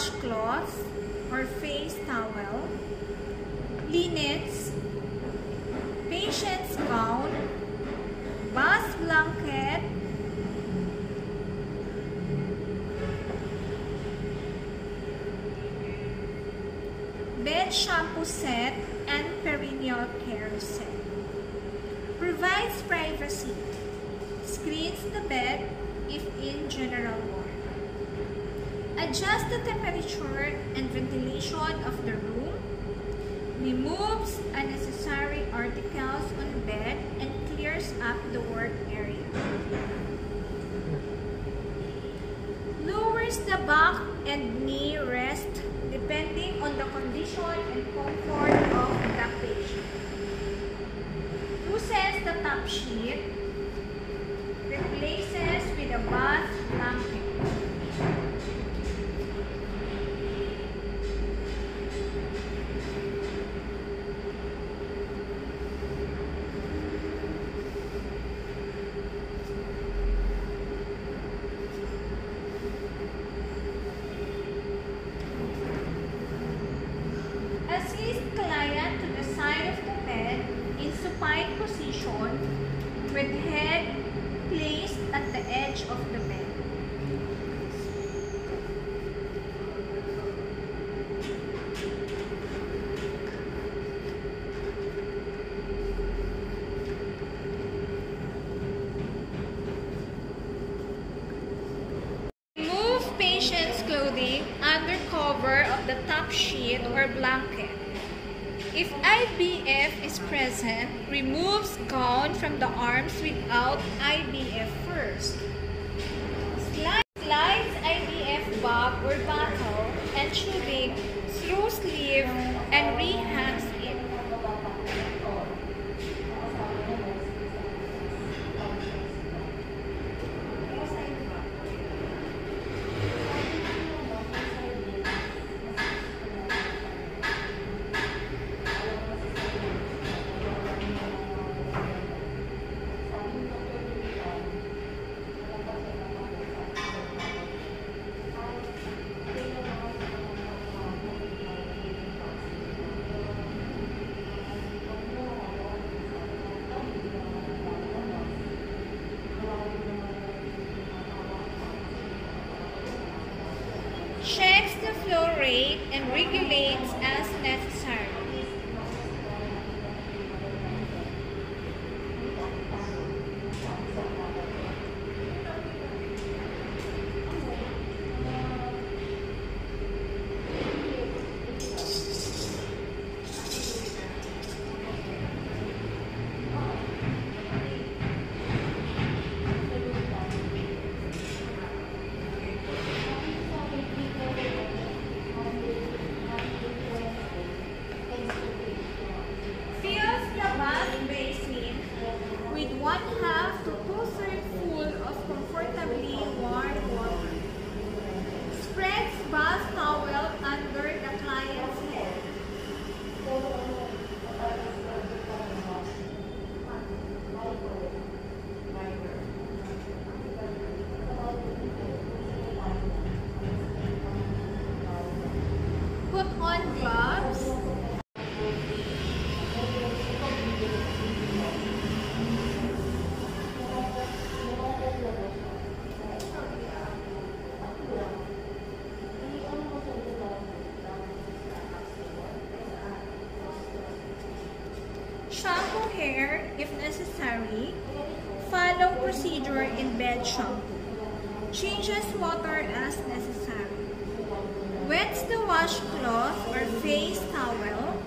Washcloth or face towel. Linens patient's gown, bath blanket, bed shampoo set, and perineal care set. Provides privacy. Screens the bed if in general ward. Adjust the temperature and ventilation of the room removes unnecessary articles on bed and clears up the work area. Lowers the back and knee rest depending on the condition and comfort of the patient. Loosens the top sheet. Replaces with a bath blanket. Assist client to the side of the bed in supine position with head placed at the edge of the bed. Remove patient's clothing under cover of the top sheet or blanket. If IVF is present, removes gown from the arms without IVF first. Slide, slides IVF bag or bottle and tubing through sleeve and rehangs operate and regulate as necessary. Procedure in bed shampoo. Changes water as necessary. Wets the washcloth or face towel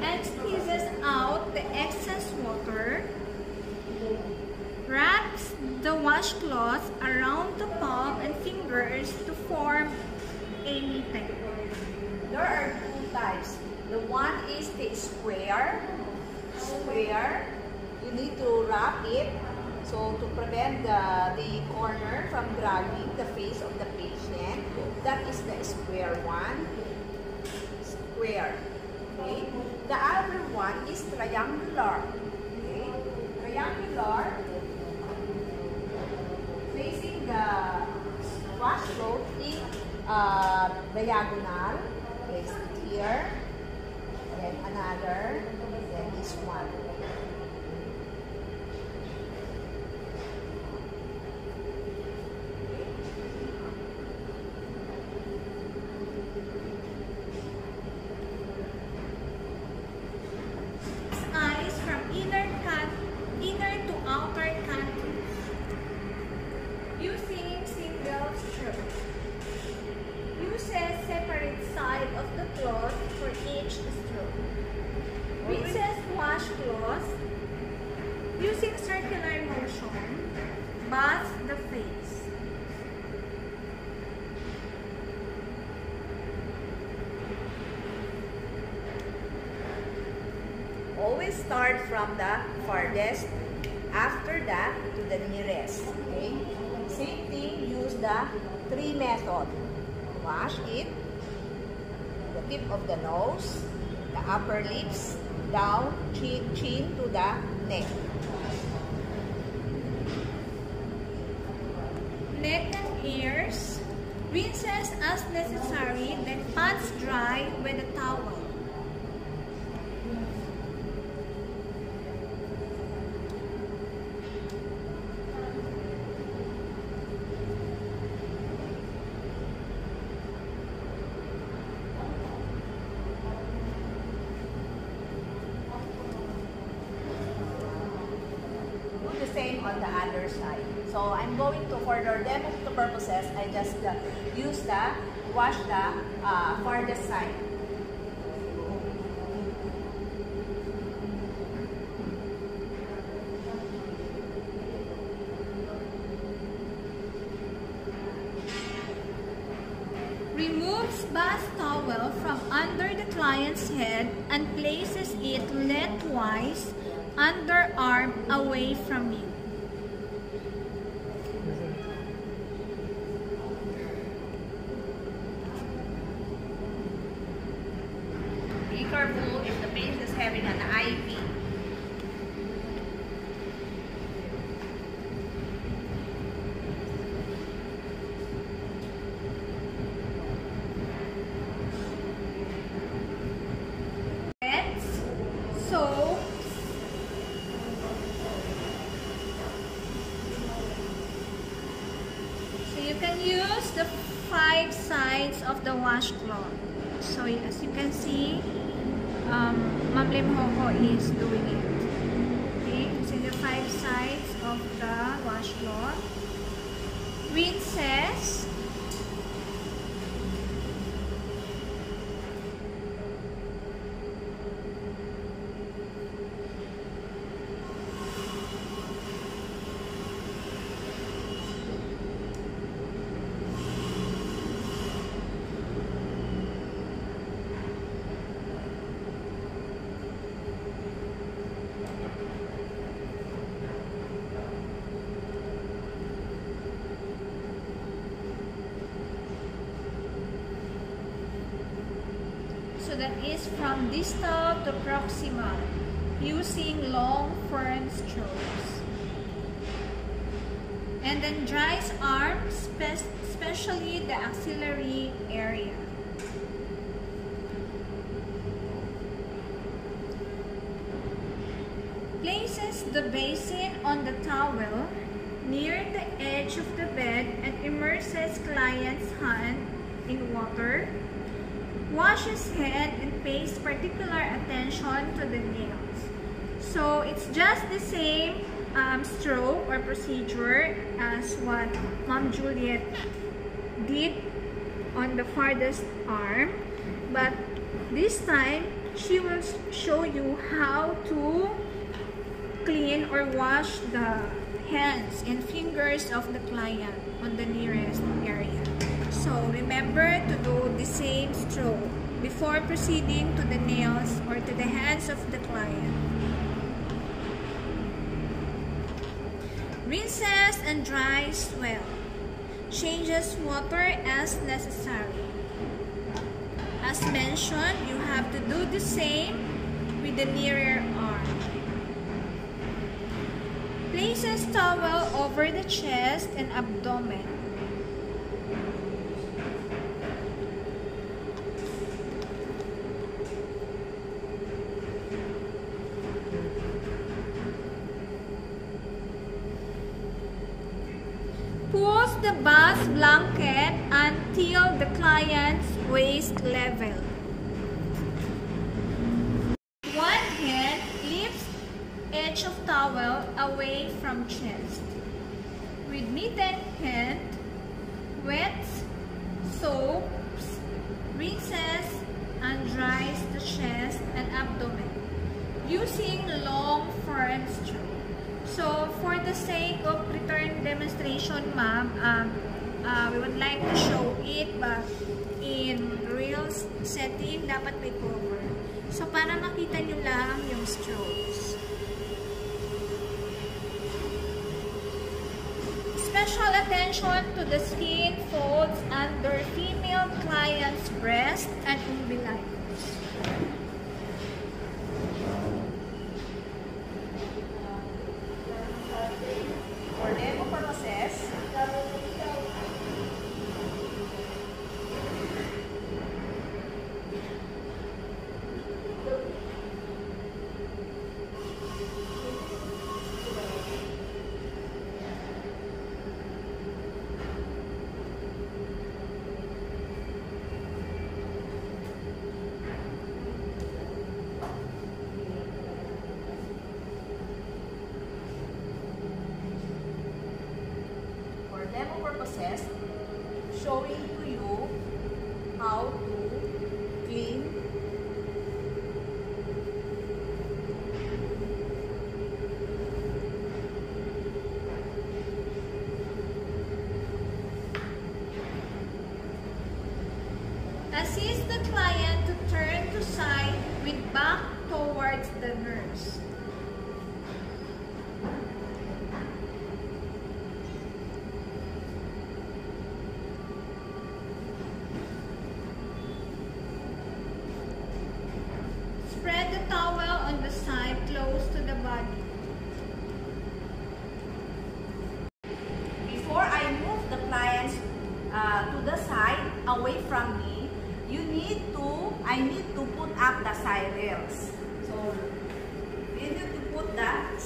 and squeezes out the excess water. Wraps the washcloth around the palm and fingers to form a mitten. There are two types. The one is the square. Square. You need to wrap it so to prevent the, the corner from grabbing the face of the patient. That is the square one. Square. Okay. The other one is triangular. Okay. Triangular. Facing the washcloth in uh, diagonal. It here. Then another. Then this one. Eyes from inner cut, inner to outer canthus. Using single stroke. Uses separate side of the cloth for each stroke. Rinses washcloth using circular motion. Bath the face. Always start from the farthest, after that to the nearest. Okay? Same thing, use the three method. Wash it, the tip of the nose, the upper lips, down, chin, chin to the neck. Neck and ears. Rinses as necessary, then pats dry with a towel. Do the same on the other side. So I'm going to, for the demo purposes, I just uh, use the, wash the uh, farthest side. Removes bath towel from under the client's head and places it lengthwise underarm away from you. Can use the five sides of the washcloth. So as you can see, um, Ma'am Lim Ho Ho is doing it. Okay, so the five sides of the washcloth. Rinses. So that is from distal to proximal using long firm strokes. And then dries arms, especially the axillary area. Places the basin on the towel near the edge of the bed and immerses client's hand in water washes head and pays particular attention to the nails. So it's just the same um, stroke or procedure as what Mom Juliet did on the farthest arm. But this time, she will show you how to clean or wash the hands and fingers of the client on the nearest area. So remember to do the same stroke before proceeding to the nails or to the hands of the client. Rinses and dries well. Changes water as necessary. As mentioned, you have to do the same with the nearer arm. Places towel over the chest and abdomen. The bath blanket until the client's waist level. One hand lifts edge of towel away from chest. With mittened hand, wets, soaps, rinses, and dries the chest and abdomen using long firm stroke. So, for the sake demonstration, ma'am, um, uh, we would like to show it, but in real setting, dapat may cover. So, para makita nyo lang yung strokes. Special attention to the skin folds under female client's breast and umbilicus. With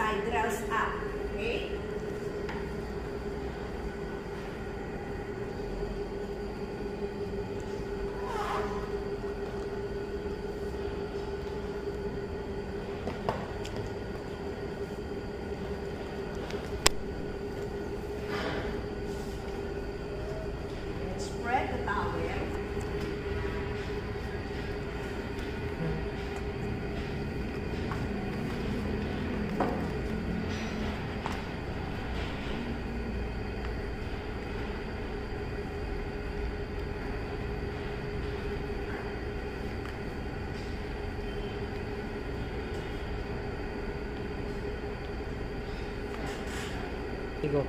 side rails up, okay? ¿eh? Spread the towel. Go.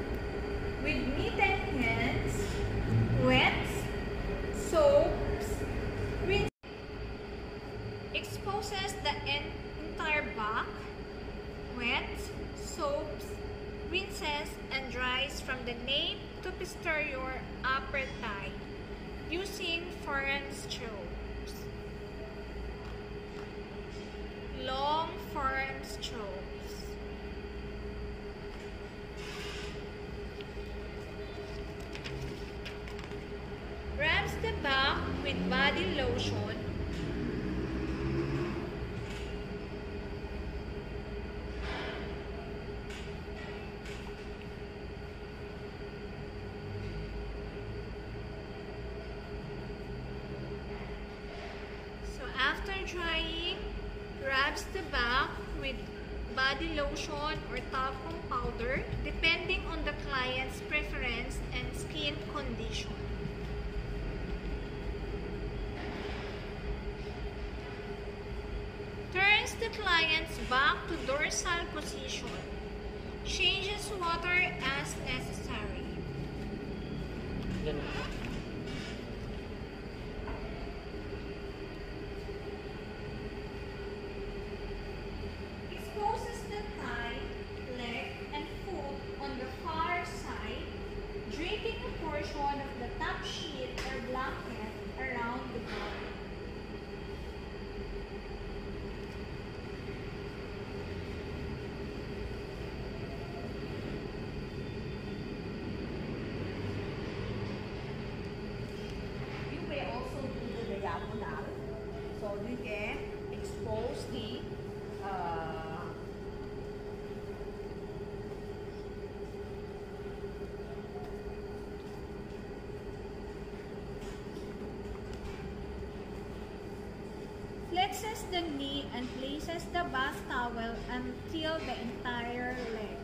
with mittened hands, wets, soaps, rinse, exposes the en- entire back, wets, soaps, rinses, and dries from the nape posterior upper thigh using foreign strokes. Long forearm strokes. Rubs the back with body lotion. drying, rubs the back with body lotion or talcum powder depending on the client's preference and skin condition. Turns the client's back to dorsal position. Changes water as necessary. the knee and places the bath towel until the entire leg.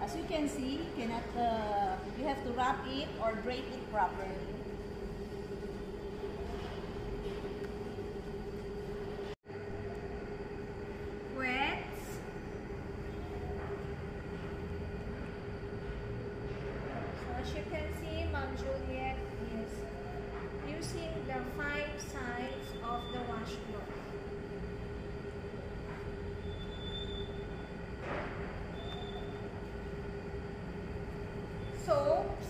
As you can see, you cannot, uh, you have to wrap it or drape it properly. soaps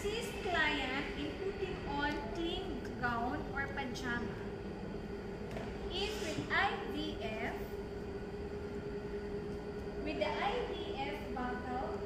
assist client in putting on clean gown or pajama. If with IVF, with the IVF bottle,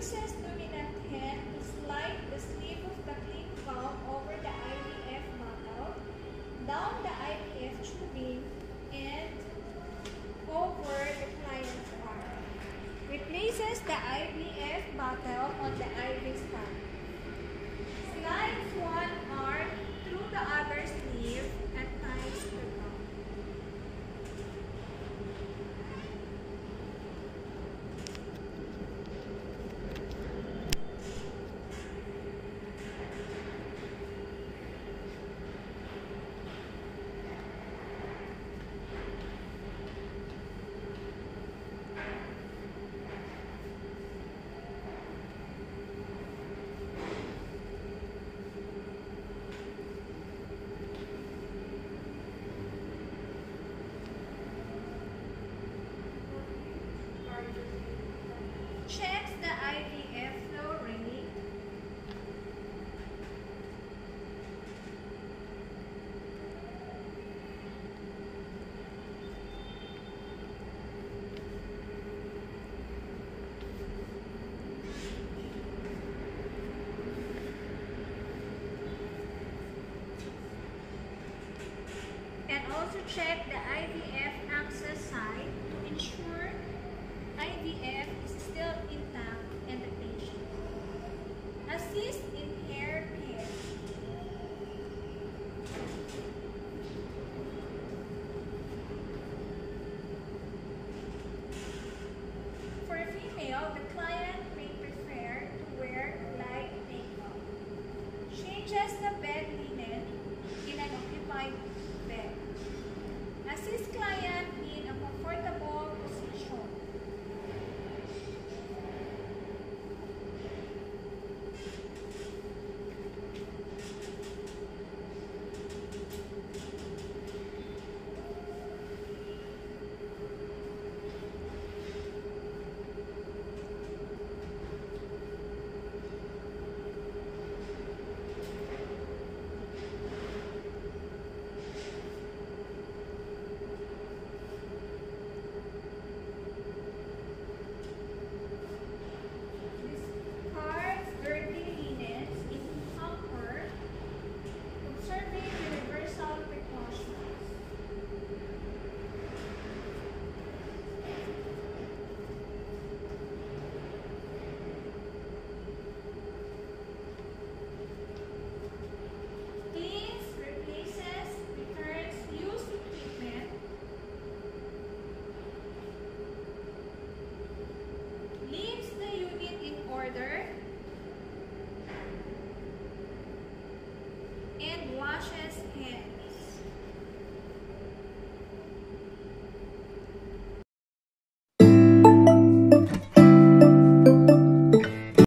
uses dominant hand to slide the sleeve of the clean palm over the IVF model, down the IVF tubing, and over the client's arm. Replaces the IVF bottle. also check